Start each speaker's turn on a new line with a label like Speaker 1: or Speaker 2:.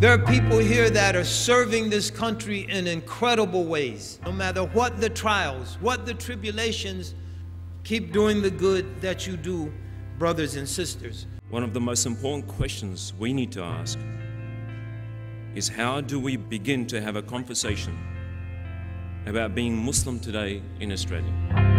Speaker 1: There are people here that are serving this country in incredible ways. No matter what the trials, what the tribulations, keep doing the good that you do, brothers and sisters.
Speaker 2: One of the most important questions we need to ask is how do we begin to have a conversation about being Muslim today in Australia?